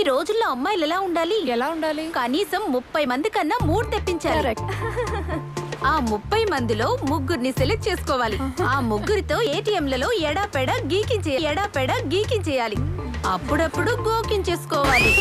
ఈ రోజుల్లో అమ్మాయిలు ఎలా ఉండాలి? ఎలా ఉండాలి? కనీసం ముప్పై మంది కన్నా మూడు తెప్పించారు ఆ ముప్పై మందిలో ముగ్గురిని సెలెక్ట్ చేసుకోవాలి. ఆ ముగ్గురితో ఏటీఎంలలో ఎడాపెడ గీకించే ఎడాపెడ గీకించేయాలి. అప్పుడప్పుడు గోకించేసుకోవాలి.